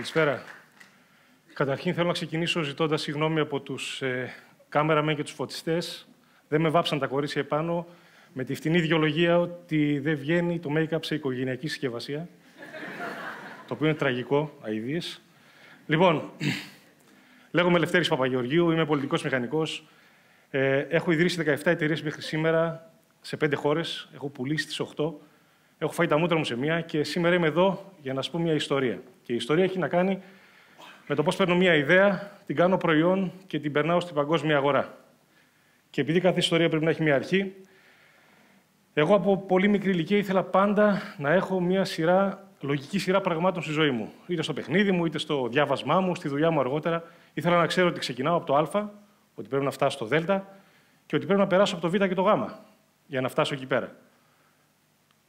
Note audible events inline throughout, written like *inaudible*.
Καλησπέρα. Καταρχήν θέλω να ξεκινήσω ζητώντας συγγνώμη από τους ε, κάμεραμεν και τους φωτιστές. Δεν με βάψαν τα κορίτσια επάνω με τη φτηνή ιδεολογία ότι δεν βγαίνει το make-up σε οικογενειακή συσκευασία. το οποίο είναι τραγικό, αηδίες. Λοιπόν, λέγομαι Λευτέρης Παπαγεωργίου, είμαι πολιτικός μηχανικός. Ε, έχω ιδρύσει 17 εταιρείες μέχρι σήμερα σε 5 χώρες. Έχω πουλήσει τις 8. Έχω φάει τα μούτρα μου σε μία και σήμερα είμαι εδώ για να σα πω μια ιστορία. Και η ιστορία έχει να κάνει με το πώς παίρνω μια ιδέα, την κάνω προϊόν και την περνάω στην παγκόσμια αγορά. Και επειδή κάθε ιστορία πρέπει να έχει μια αρχή, εγώ από πολύ μικρή ηλικία ήθελα πάντα να έχω μια σειρά, λογική σειρά πραγμάτων στη ζωή μου. Είτε στο παιχνίδι μου, είτε στο διάβασμά μου, στη δουλειά μου αργότερα. Ήθελα να ξέρω ότι ξεκινάω από το Α, ότι πρέπει να φτάσω στο Δ και ότι πρέπει να περάσω από το Β και το Γ για να φτάσω εκεί πέρα.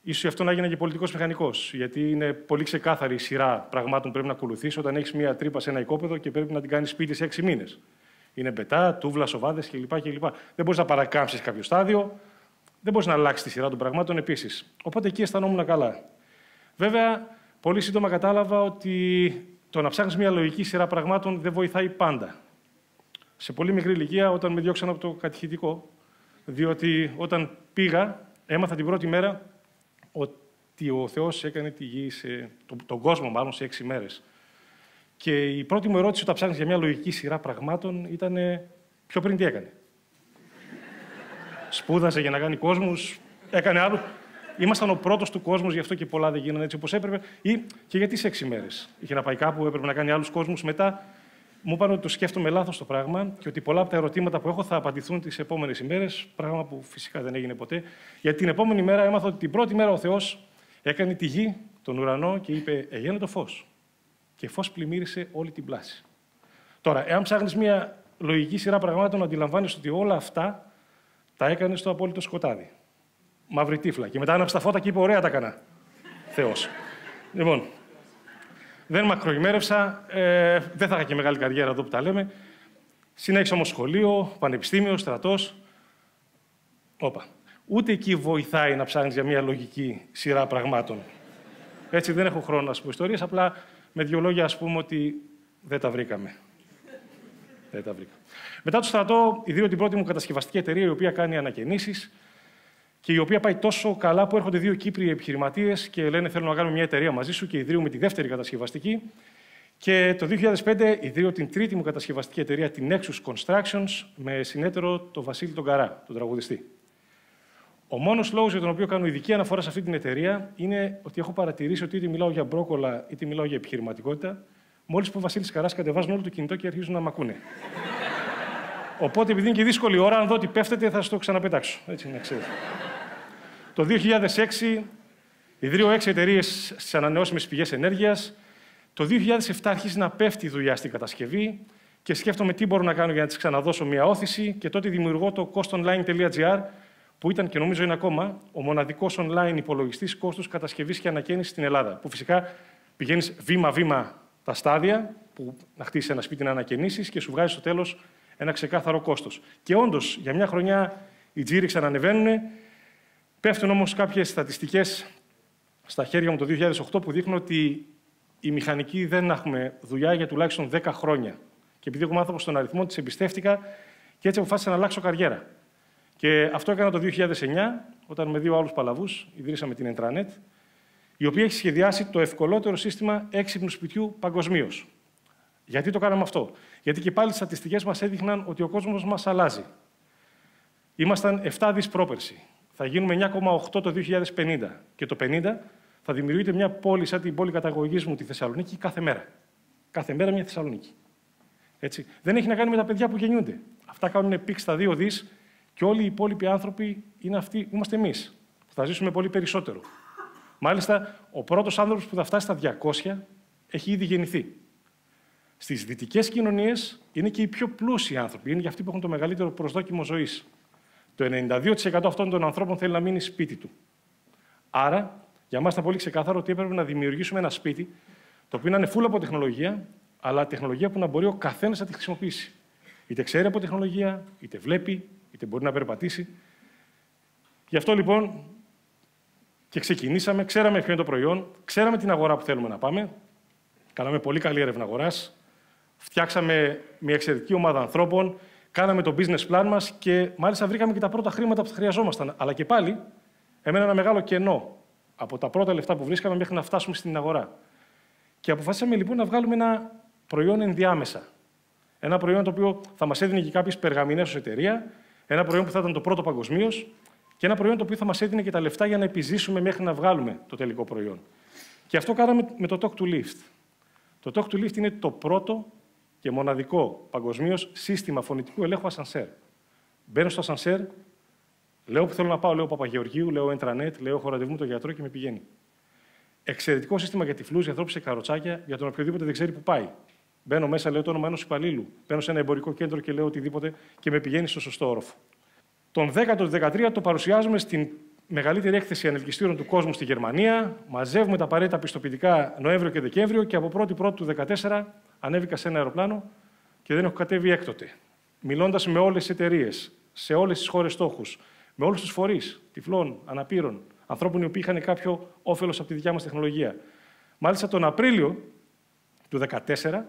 Ίσως αυτό να γίνει και πολιτικός μηχανικός. Γιατί είναι πολύ ξεκάθαρη η σειρά πραγμάτων που πρέπει να ακολουθήσει όταν έχεις μία τρύπα σε ένα οικόπεδο και πρέπει να την κάνεις σπίτι σε έξι μήνες. Είναι μπετά, τούβλα, σοβάδες κλπ. κλπ. Δεν μπορείς να παρακάμψεις κάποιο στάδιο, δεν μπορείς να αλλάξεις τη σειρά των πραγμάτων επίσης. Οπότε εκεί αισθανόμουν καλά. Βέβαια, πολύ σύντομα κατάλαβα ότι το να ψάχνεις μια λογική σειρά πραγμάτων δεν βοηθάει πάντα. Σε πολύ μικρή ηλικία, όταν με διώξαν από το κατηχητικό, διότι όταν πήγα, έμαθα την πρώτη μέρα ότι ο Θεός έκανε τη γη, σε, τον, κόσμο μάλλον, σε έξι μέρες. Και η πρώτη μου ερώτηση όταν ψάχνεις για μια λογική σειρά πραγμάτων ήταν πιο πριν τι έκανε; Σπούδασε για να κάνει κόσμους, έκανε άλλο. Ήμασταν ο πρώτος του κόσμους, γι' αυτό και πολλά δεν γίνανε έτσι όπως έπρεπε. Ή και γιατί σε έξι μέρες; Είχε να πάει κάπου, έπρεπε να κάνει άλλους κόσμους. Μετά; Μου είπαν ότι το σκέφτομαι λάθος το πράγμα και ότι πολλά από τα ερωτήματα που έχω θα απαντηθούν τις επόμενες ημέρες. Πράγμα που φυσικά δεν έγινε ποτέ. Γιατί την επόμενη μέρα έμαθα ότι την πρώτη μέρα ο Θεός έκανε τη γη, τον ουρανό και είπε: Εγένε το φως. Και φως πλημμύρισε όλη την πλάση. Τώρα, εάν ψάχνεις μια λογική σειρά πραγμάτων, αντιλαμβάνει ότι όλα αυτά τα έκανε στο απόλυτο σκοτάδι. Μαύρη τύφλα. Και μετά άναψε τα φώτα και είπε: Ωραία τα έκανα. Θεός. Λοιπόν, δεν μακροημέρευσα, ε, δεν θα είχα και μεγάλη καριέρα εδώ που τα λέμε. Συνέχισα όμως σχολείο, πανεπιστήμιο, στρατός. Όπα. Ούτε εκεί βοηθάει να ψάχνεις για μια λογική σειρά πραγμάτων. Έτσι δεν έχω χρόνο να σου πω ιστορίες, απλά με δύο λόγια ας πούμε ότι δεν τα βρήκαμε. δεν τα βρήκα. Μετά το στρατό, ιδρύω την πρώτη μου κατασκευαστική εταιρεία, η οποία κάνει ανακαινήσεις και η οποία πάει τόσο καλά που έρχονται δύο Κύπριοι επιχειρηματίες και λένε: Θέλω να κάνουμε μια εταιρεία μαζί σου και ιδρύουμε τη δεύτερη κατασκευαστική. Και το 2005 ιδρύω την τρίτη μου κατασκευαστική εταιρεία, την Nexus Constructions, με συνέτερο τον Βασίλη τον Καρά, τον τραγουδιστή. Ο μόνος λόγος για τον οποίο κάνω ειδική αναφορά σε αυτή την εταιρεία είναι ότι έχω παρατηρήσει ότι είτε μιλάω για μπρόκολα είτε μιλάω για επιχειρηματικότητα, μόλις που ο Βασίλης Καράς κατεβάζουν όλο το κινητό και αρχίζουν να μ' ακούνε. Οπότε, επειδή είναι και δύσκολη ώρα, αν δω ότι πέφτετε, θα σα το ξαναπετάξω. Έτσι να ξέρετε. Το 2006 ιδρύω έξι εταιρείες στις ανανεώσιμες πηγές ενέργειας. Το 2007 αρχίζει να πέφτει η δουλειά στην κατασκευή και σκέφτομαι τι μπορώ να κάνω για να της ξαναδώσω μια όθηση. Και τότε δημιουργώ το costonline.gr, που ήταν και νομίζω είναι ακόμα ο μοναδικός online υπολογιστής κόστους κατασκευής και ανακαίνησης στην Ελλάδα. Που φυσικά πηγαίνεις βήμα-βήμα τα στάδια, που να χτίσεις ένα σπίτι να ανακαινήσεις και σου βγάζει στο τέλος ένα ξεκάθαρο κόστος. Και όντως για μια χρονιά οι τζίροι ξανανεβαίνουν Πέφτουν όμως κάποιες στατιστικές στα χέρια μου το 2008 που δείχνουν ότι οι μηχανικοί δεν έχουμε δουλειά για τουλάχιστον 10 χρόνια. Και επειδή έχω άνθρωπο στον αριθμό, τη εμπιστεύτηκα και έτσι αποφάσισα να αλλάξω καριέρα. Και αυτό έκανα το 2009, όταν με δύο άλλους παλαβούς ιδρύσαμε την Intranet, η οποία έχει σχεδιάσει το ευκολότερο σύστημα έξυπνου σπιτιού παγκοσμίως. Γιατί το κάναμε αυτό, Γιατί και πάλι οι στατιστικές μας έδειχναν ότι ο κόσμος μας αλλάζει. Ήμασταν 7 δις πρόπερση θα γίνουμε 9,8 το 2050. Και το 50 θα δημιουργείται μια πόλη σαν την πόλη καταγωγής μου, τη Θεσσαλονίκη, κάθε μέρα. Κάθε μέρα μια Θεσσαλονίκη. Έτσι. Δεν έχει να κάνει με τα παιδιά που γεννιούνται. Αυτά κάνουν πίξ στα δύο δις και όλοι οι υπόλοιποι άνθρωποι είναι αυτοί, είμαστε εμείς. Θα ζήσουμε πολύ περισσότερο. Μάλιστα, ο πρώτος άνθρωπος που θα φτάσει στα 200 έχει ήδη γεννηθεί. Στις δυτικές κοινωνίες είναι και οι πιο πλούσιοι άνθρωποι. Είναι για αυτοί που έχουν το μεγαλύτερο προσδόκιμο ζωής. Το 92% αυτών των ανθρώπων θέλει να μείνει σπίτι του. Άρα, για μας ήταν πολύ ξεκάθαρο ότι έπρεπε να δημιουργήσουμε ένα σπίτι το οποίο να είναι full από τεχνολογία, αλλά τεχνολογία που να μπορεί ο καθένας να τη χρησιμοποιήσει. Είτε ξέρει από τεχνολογία, είτε βλέπει, είτε μπορεί να περπατήσει. Γι' αυτό λοιπόν και ξεκινήσαμε, ξέραμε ποιο είναι το προϊόν, ξέραμε την αγορά που θέλουμε να πάμε Κάναμε πολύ καλή έρευνα αγοράς. Φτιάξαμε μια εξαιρετική ομάδα ανθρώπων. Κάναμε το business plan μας και μάλιστα βρήκαμε και τα πρώτα χρήματα που θα χρειαζόμασταν. Αλλά και πάλι έμενε ένα μεγάλο κενό από τα πρώτα λεφτά που βρίσκαμε μέχρι να φτάσουμε στην αγορά. Και αποφασίσαμε λοιπόν να βγάλουμε ένα προϊόν ενδιάμεσα. Ένα προϊόν το οποίο θα μας έδινε και κάποιες περγαμηνές ως εταιρεία, ένα προϊόν που θα ήταν το πρώτο παγκοσμίως και ένα προϊόν το οποίο θα μας έδινε και τα λεφτά για να επιζήσουμε μέχρι να βγάλουμε το τελικό προϊόν. Και αυτό κάναμε με το Talk to Lift. Το Talk to Lift είναι το πρώτο και μοναδικό παγκοσμίως σύστημα φωνητικού ελέγχου ασανσέρ. Μπαίνω στο ασανσέρ, λέω που θέλω να πάω, λέω Παπαγεωργίου, λέω Intranet, λέω έχω ραντεβού με τον γιατρό και με πηγαίνει. Εξαιρετικό σύστημα για τυφλούς, για ανθρώπους σε καροτσάκια, για τον οποιοδήποτε δεν ξέρει που πάει. Μπαίνω μέσα, λέω το όνομα ενός υπαλλήλου. Μπαίνω σε ένα εμπορικό κέντρο και λέω οτιδήποτε και με πηγαίνει στο σωστό όροφο. Τον 10ο-13 το παρουσιάζουμε στην μεγαλύτερη έκθεση ανελκυστήρων του κόσμου στη Γερμανία. Μαζεύουμε τα απαραίτητα πιστοποιητικά Νοέμβριο και Δεκέμβριο και από 1η Πρώτου του 2014 ανέβηκα σε ένα αεροπλάνο και δεν έχω κατέβει έκτοτε. Μιλώντας με όλες τις εταιρείες, σε όλες τις χώρες στόχους, με όλους τους φορείς τυφλών, αναπήρων, ανθρώπων οι οποίοι είχαν κάποιο όφελος από τη δικιά μας τεχνολογία. Μάλιστα τον Απρίλιο του 2014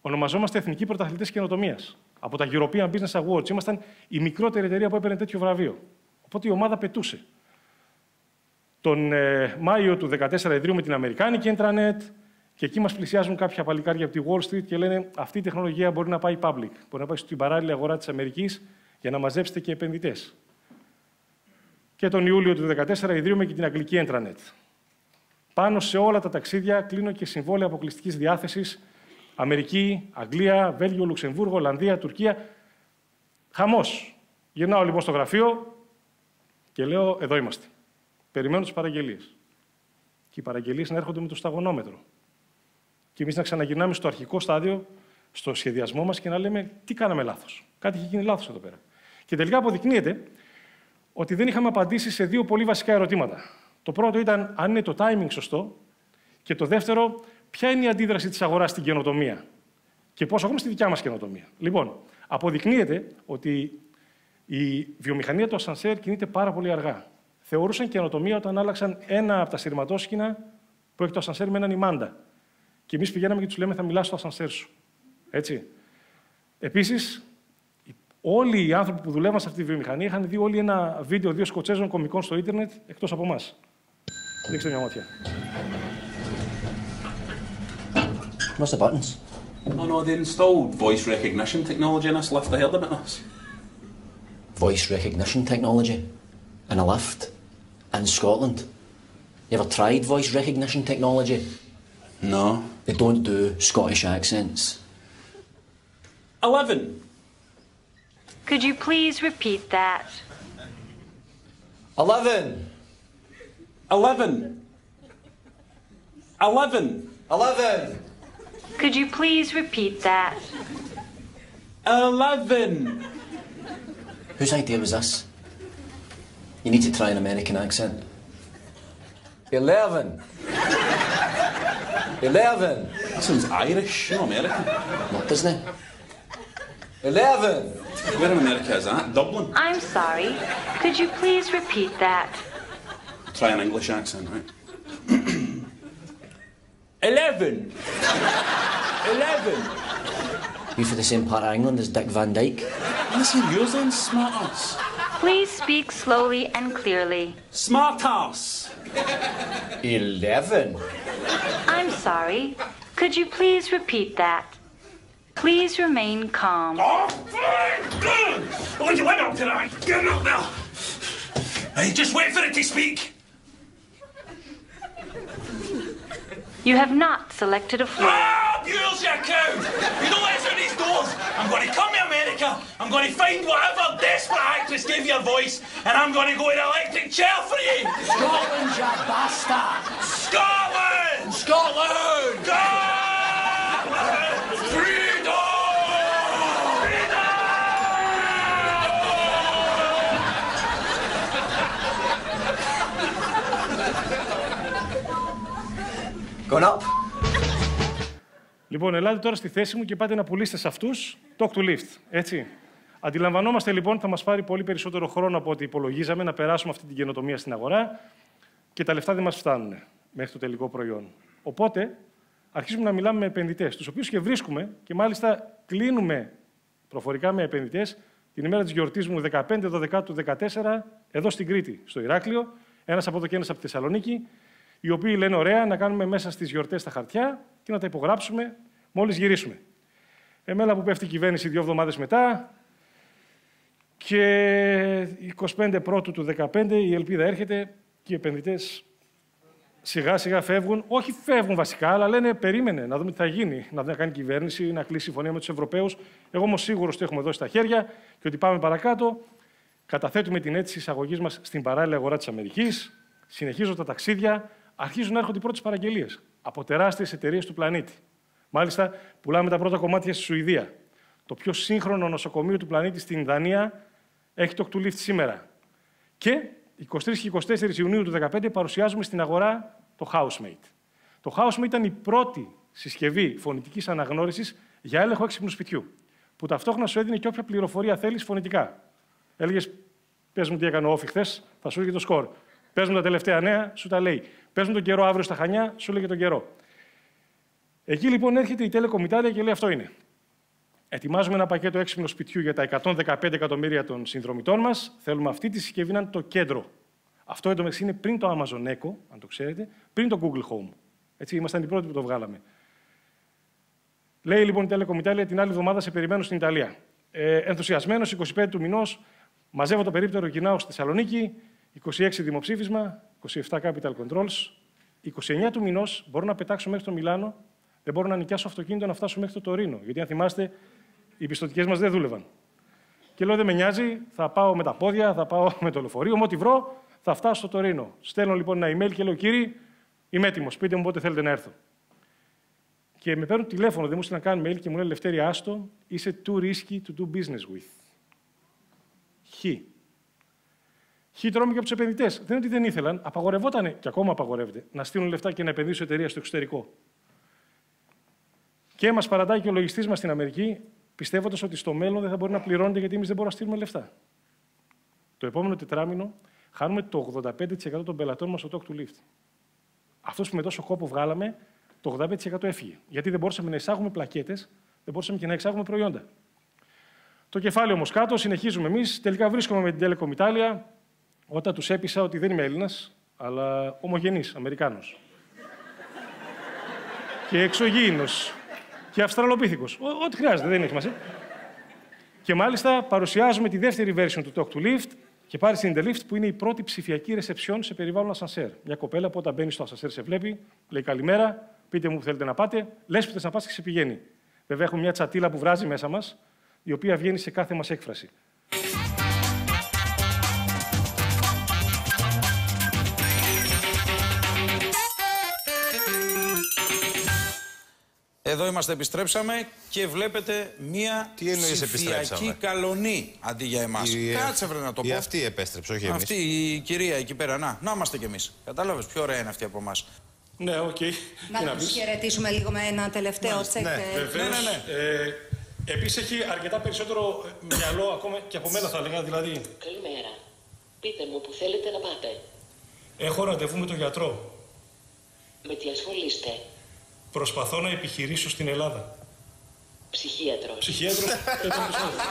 ονομαζόμαστε Εθνικοί Πρωταθλητές Καινοτομίας. Από τα European Business Awards. Ήμασταν η μικρότερη εταιρεία που έπαιρνε τέτοιο βραβείο. Οπότε η ομάδα πετούσε. Τον ε, Μάιο του 2014 ιδρύουμε την Αμερικάνικη Intranet και εκεί μας πλησιάζουν κάποια παλικάρια από τη Wall Street και λένε αυτή η τεχνολογία μπορεί να πάει public, μπορεί να πάει στην παράλληλη αγορά της Αμερικής για να μαζέψετε και επενδυτές. Και τον Ιούλιο του 2014 ιδρύουμε και την Αγγλική Intranet. Πάνω σε όλα τα ταξίδια κλείνω και συμβόλαια αποκλειστικής διάθεσης Αμερική, Αγγλία, Βέλγιο, Λουξεμβούργο, Ολλανδία, Τουρκία. Χαμός. Γυρνάω λοιπόν στο γραφείο και λέω: Εδώ είμαστε. Περιμένω τις παραγγελίες. Και οι παραγγελίες να έρχονται με το σταγονόμετρο. Και εμείς να ξαναγυρνάμε στο αρχικό στάδιο, στο σχεδιασμό μας και να λέμε: Τι κάναμε λάθος; Κάτι έχει γίνει λάθος εδώ πέρα. Και τελικά αποδεικνύεται ότι δεν είχαμε απαντήσει σε δύο πολύ βασικά ερωτήματα. Το πρώτο ήταν αν είναι το timing σωστό. Και το δεύτερο, ποια είναι η αντίδραση της αγοράς στην καινοτομία. Και πώ έχουμε στη δικιά μας καινοτομία. Λοιπόν, αποδεικνύεται ότι η βιομηχανία του ασανσέρ κινείται πάρα πολύ αργά. Θεωρούσαν καινοτομία όταν άλλαξαν ένα από τα σειρματόσκηνα που έχει το ασανσέρ με έναν ημάντα. Και εμείς πηγαίναμε και τους λέμε: Θα μιλάς στο ασανσέρ σου. Έτσι. Επίσης, όλοι οι άνθρωποι που δουλεύαν σε αυτή τη βιομηχανία είχαν δει όλοι ένα βίντεο δύο Σκοτσέζων κομικών στο ίντερνετ εκτός από εμάς. Ρίξτε μια ματιά. What's the buttons? Oh no, they installed voice recognition technology in this lift. I heard about this. Voice recognition technology in a lift in Scotland. You ever tried voice recognition technology? No. They don't do Scottish accents. Eleven. Could you please repeat that? Eleven. Eleven. Eleven. Eleven. Could you please repeat that? Eleven. Whose idea was this? You need to try an American accent. Eleven. Eleven. That sounds Irish, no American. What, doesn't it? Eleven. Where in America is that? Dublin. I'm sorry. Could you please repeat that? Try an English accent, right? *clears throat* Eleven. Eleven. You for the same part of England as Dick Van Dyke? Listen, yours then, smart ass. Please speak slowly and clearly. Smart ass. Eleven. I'm sorry. Could you please repeat that? Please remain calm. Oh, fine. What do you want up tonight? Get up now. Hey, just wait for it to speak. You have not selected a floor. Ah, mules, you cow! You don't I'm going to come to America. I'm going to find whatever desperate actress gave you a voice, and I'm going to go in an electric chair for you. Scotland, you bastard! Scotland! Scotland! Scotland! Freedom! Going up. Λοιπόν, ελάτε τώρα στη θέση μου και πάτε να πουλήσετε σε αυτούς talk to lift. Έτσι. Αντιλαμβανόμαστε λοιπόν ότι θα μας πάρει πολύ περισσότερο χρόνο από ό,τι υπολογίζαμε να περάσουμε αυτή την καινοτομία στην αγορά και τα λεφτά δεν μας φτάνουν μέχρι το τελικό προϊόν. Οπότε, αρχίζουμε να μιλάμε με επενδυτές, τους οποίους και βρίσκουμε και μάλιστα κλείνουμε προφορικά με επενδυτές την ημέρα της γιορτής μου 15-12 του 14 εδώ στην Κρήτη, στο Ηράκλειο. Ένας από εδώ και ένας από τη Θεσσαλονίκη, οι οποίοι λένε: Ωραία, να κάνουμε μέσα στις γιορτές τα χαρτιά και να τα υπογράψουμε μόλις γυρίσουμε. Εμένα που πέφτει η κυβέρνηση δύο εβδομάδες μετά και 25 πρώτου του 2015 η ελπίδα έρχεται και οι επενδυτές σιγά σιγά φεύγουν. Όχι φεύγουν βασικά, αλλά λένε περίμενε να δούμε τι θα γίνει. Να δούμε κάνει κυβέρνηση, να κλείσει συμφωνία με τους Ευρωπαίους. Εγώ είμαι σίγουρος ότι έχουμε δώσει τα χέρια και ότι πάμε παρακάτω. Καταθέτουμε την αίτηση εισαγωγής μας στην παράλληλη αγορά της Αμερικής. Συνεχίζω τα ταξίδια. Αρχίζουν να έρχονται οι πρώτες παραγγελίες από τεράστιες εταιρείες του πλανήτη. Μάλιστα, πουλάμε τα πρώτα κομμάτια στη Σουηδία. Το πιο σύγχρονο νοσοκομείο του πλανήτη στην Δανία έχει το lift σήμερα. Και 23 και 24 Ιουνίου του 2015 παρουσιάζουμε στην αγορά το Housemate. Το Housemate ήταν η πρώτη συσκευή φωνητικής αναγνώρισης για έλεγχο έξυπνου σπιτιού, που ταυτόχρονα σου έδινε και όποια πληροφορία θέλεις φωνητικά. Έλεγες, πες μου τι έκανε ο Όφη χθες, θα σου έλεγε το σκορ. Πε μου τα τελευταία νέα, σου τα λέει. Πε μου τον καιρό αύριο στα Χανιά, σου λέγε τον καιρό. Εκεί λοιπόν έρχεται η Telecom Italia και λέει αυτό είναι. Ετοιμάζουμε ένα πακέτο έξυπνο σπιτιού για τα 115 εκατομμύρια των συνδρομητών μας. Θέλουμε αυτή τη συσκευή να είναι το κέντρο. Αυτό εντωμεταξύ είναι πριν το Amazon Echo, αν το ξέρετε, πριν το Google Home. Έτσι, ήμασταν οι πρώτοι που το βγάλαμε. Λέει λοιπόν η Telecom Italia την άλλη εβδομάδα σε περιμένω στην Ιταλία. Ε, Ενθουσιασμένος, 25 του μηνός, μαζεύω το περίπτερο, γυρνάω στη Θεσσαλονίκη, 26 δημοψήφισμα, 27 capital controls. 29 του μηνός μπορώ να πετάξω μέχρι το Μιλάνο, δεν μπορώ να νοικιάσω αυτοκίνητο να φτάσω μέχρι το Τωρίνο. Γιατί αν θυμάστε, οι πιστοτικές μας δεν δούλευαν. Και λέω: Δεν με νοιάζει, θα πάω με τα πόδια, θα πάω *laughs* με το λεωφορείο, με ό,τι βρω, θα φτάσω στο Τωρίνο. Στέλνω λοιπόν ένα email και λέω: Κύριε, είμαι έτοιμος. Πείτε μου πότε θέλετε να έρθω. Και με παίρνουν τηλέφωνο, δεν μου στείλαν καν mail και μου λένε: Λευτέρη, άστο, είσαι too risky to do business with. Χ. Χ τρώμε και από τους επενδυτές. Δεν είναι ότι δεν ήθελαν, απαγορευόταν και ακόμα απαγορεύεται να στείλουν λεφτά και να επενδύσουν εταιρεία στο εξωτερικό. Και μας παρατάει και ο λογιστής μας στην Αμερική, πιστεύοντας ότι στο μέλλον δεν θα μπορεί να πληρώνεται γιατί εμείς δεν μπορούμε να στείλουμε λεφτά. Το επόμενο τετράμινο χάνουμε το 85% των πελατών μας στο talk to lift. Αυτός που με τόσο κόπο βγάλαμε, το 85% έφυγε. Γιατί δεν μπορούσαμε να εισάγουμε πλακέτες, δεν μπορούσαμε και να εξάγουμε προϊόντα. Το κεφάλαιο όμως κάτω, συνεχίζουμε εμείς. Τελικά βρίσκομαι με την Telecom Italia όταν τους έπεισα ότι δεν είμαι Έλληνας, αλλά ομογενής Αμερικάνος. και εξωγήινος και Αυστραλοπίθηκος. Ό,τι χρειάζεται, δεν έχει σημασία. Και μάλιστα παρουσιάζουμε τη δεύτερη version του Talk to Lift και πάρει στην Interlift που είναι η πρώτη ψηφιακή ρεσεψιόν σε περιβάλλον ασανσέρ. Μια κοπέλα που όταν μπαίνει στο ασανσέρ σε βλέπει, λέει καλημέρα, πείτε μου που θέλετε να πάτε, λες που να πας και σε πηγαίνει. Βέβαια έχουμε μια τσατίλα που βράζει μέσα μας, η οποία βγαίνει σε κάθε μας έκφραση. Εδώ είμαστε, επιστρέψαμε και βλέπετε μία Τι εννοείς ψηφιακή καλονή αντί για εμάς. Κάτσε βρε να το πω. Η αυτή επέστρεψε, όχι εμείς. Αυτή η κυρία εκεί πέρα. Να, να είμαστε κι εμείς. Κατάλαβες, πιο ωραία είναι αυτή από εμάς. Ναι, οκ. Okay. Να τους χαιρετήσουμε λίγο με ένα τελευταίο τσεκ. Ναι, ε, βεβαίως. ναι, ναι. Ε, Επίσης έχει αρκετά περισσότερο ε, μυαλό ακόμα και από μένα θα έλεγα. Δηλαδή, Καλημέρα. Πείτε μου που θέλετε να πάτε. έχω ραντεβού με τον γιατρό. Με τι ασχολείστε; Προσπαθώ να επιχειρήσω στην Ελλάδα. Ψυχίατρος. Ψυχίατρος, ήταν το σώμα.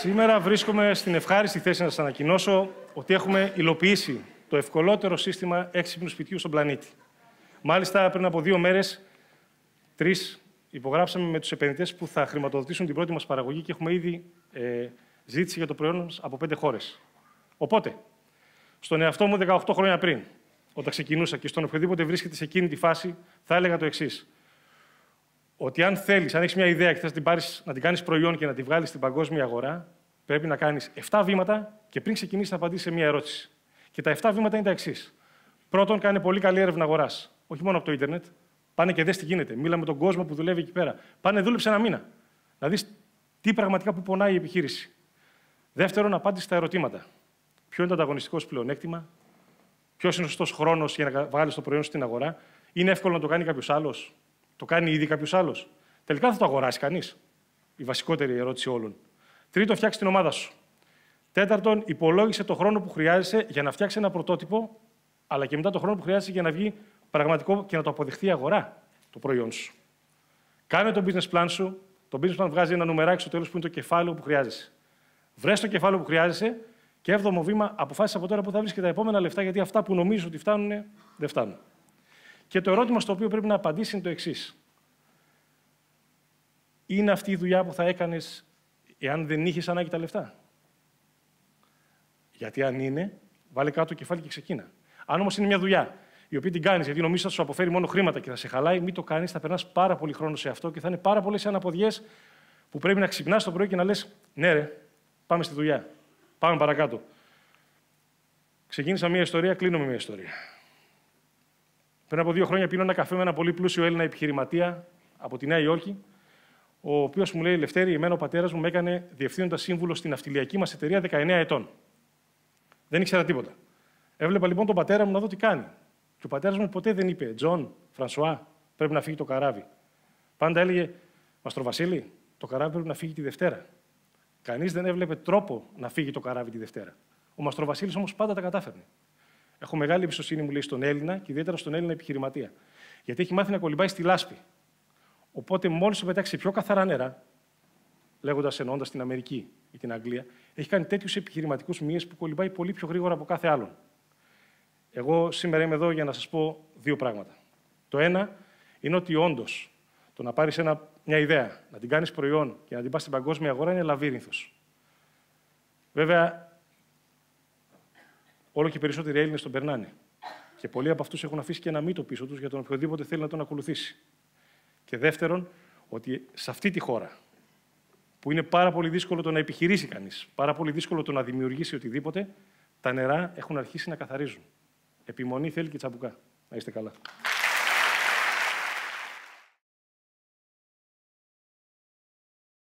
Σήμερα βρίσκομαι στην ευχάριστη θέση να σας ανακοινώσω ότι έχουμε υλοποιήσει το ευκολότερο σύστημα έξυπνου σπιτιού στον πλανήτη. Μάλιστα, πριν από δύο μέρες, τρεις, υπογράψαμε με τους επενδυτές που θα χρηματοδοτήσουν την πρώτη μας παραγωγή και έχουμε ήδη ε, ζήτηση για το προϊόν μας από πέντε χώρες. Οπότε, στον εαυτό μου 18 χρόνια πριν, όταν ξεκινούσα και στον οποιοδήποτε βρίσκεται σε εκείνη τη φάση, θα έλεγα το εξής. Ότι αν θέλεις, αν έχεις μια ιδέα και θες να την, πάρεις, να την κάνεις προϊόν και να τη βγάλεις στην παγκόσμια αγορά, πρέπει να κάνεις 7 βήματα και πριν ξεκινήσεις να απαντήσεις σε μια ερώτηση. Και τα 7 βήματα είναι τα εξής. Πρώτον, κάνε πολύ καλή έρευνα αγοράς. Όχι μόνο από το Ιντερνετ. Πάνε και δες τι γίνεται. Μίλα με τον κόσμο που δουλεύει εκεί πέρα. Πάνε, δούλεψε ένα μήνα. Να δεις τι πραγματικά που πονάει η επιχείρηση. Δεύτερον, απάντηση στα ερωτήματα. Ποιο είναι το ανταγωνιστικό σου πλεονέκτημα, Ποιος είναι ο σωστός χρόνος για να βάλεις το προϊόν στην αγορά; Είναι εύκολο να το κάνει κάποιος άλλος; Το κάνει ήδη κάποιος άλλος; Τελικά θα το αγοράσει κανείς; Η βασικότερη ερώτηση όλων. Τρίτον, φτιάξει την ομάδα σου. Τέταρτον, υπολόγισε το χρόνο που χρειάζεσαι για να φτιάξει ένα πρωτότυπο αλλά και μετά το χρόνο που χρειάζεται για να βγει πραγματικό και να το αποδεχθεί η αγορά το προϊόν σου. Κάνε το business plan σου. Το business plan βγάζει ένα νουμεράκι στο τέλος που είναι το κεφάλαιο που χρειάζεσαι. Βρες το κεφάλαιο που χρειάζεσαι και έβδομο βήμα, αποφάσισε από τώρα που θα βρεις και τα επόμενα λεφτά, γιατί αυτά που νομίζει ότι φτάνουν, δεν φτάνουν. Και το ερώτημα στο οποίο πρέπει να απαντήσει είναι το εξής. Είναι αυτή η δουλειά που θα έκανες εάν δεν είχες ανάγκη τα λεφτά; Γιατί αν είναι, βάλε κάτω το κεφάλι και ξεκίνα. Αν όμως είναι μια δουλειά η οποία την κάνεις γιατί νομίζεις ότι θα σου αποφέρει μόνο χρήματα και θα σε χαλάει, μην το κάνεις, θα περνάς πάρα πολύ χρόνο σε αυτό και θα είναι πάρα πολλές αναποδιές που πρέπει να ξυπνάς το πρωί και να λες: Ναι, ρε, πάμε στη δουλειά. Πάμε παρακάτω. Ξεκίνησα μια ιστορία, κλείνω με μια ιστορία. Πριν από δύο χρόνια πίνω ένα καφέ με ένα πολύ πλούσιο Έλληνα επιχειρηματία από τη Νέα Υόρκη, ο οποίος μου λέει: Λευτέρη, εμένα ο πατέρας μου με έκανε διευθύνοντας σύμβουλο στην αυτιλιακή μας εταιρεία 19 ετών. Δεν ήξερα τίποτα. Έβλεπα λοιπόν τον πατέρα μου να δω τι κάνει. Και ο πατέρας μου ποτέ δεν είπε: Τζον, Φρανσουά, πρέπει να φύγει το καράβι. Πάντα έλεγε: Μαστροβασίλη, το καράβι πρέπει να φύγει τη Δευτέρα. Κανείς δεν έβλεπε τρόπο να φύγει το καράβι τη Δευτέρα. Ο Μαστροβασίλης όμως πάντα τα κατάφερνε. Έχω μεγάλη εμπιστοσύνη, μου λέει, στον Έλληνα και ιδιαίτερα στον Έλληνα επιχειρηματία. Γιατί έχει μάθει να κολυμπάει στη λάσπη. Οπότε, μόλις τον πετάξεις σε πιο καθαρά νερά, λέγοντας εννοώντας την Αμερική ή την Αγγλία, έχει κάνει τέτοιους επιχειρηματικούς μύες που κολυμπάει πολύ πιο γρήγορα από κάθε άλλον. Εγώ σήμερα είμαι εδώ για να σας πω δύο πράγματα. Το ένα είναι ότι όντως το να πάρεις μια ιδέα, να την κάνεις προϊόν και να την πας στην παγκόσμια αγορά είναι λαβύρινθος. Βέβαια, όλο και περισσότεροι Έλληνες τον περνάνε. Και πολλοί από αυτούς έχουν αφήσει και ένα μύτο πίσω τους για τον οποιοδήποτε θέλει να τον ακολουθήσει. Και δεύτερον, ότι σε αυτή τη χώρα, που είναι πάρα πολύ δύσκολο το να επιχειρήσει κανείς, πάρα πολύ δύσκολο το να δημιουργήσει οτιδήποτε, τα νερά έχουν αρχίσει να καθαρίζουν. Επιμονή θέλει και τσαμπουκά. Να είστε καλά.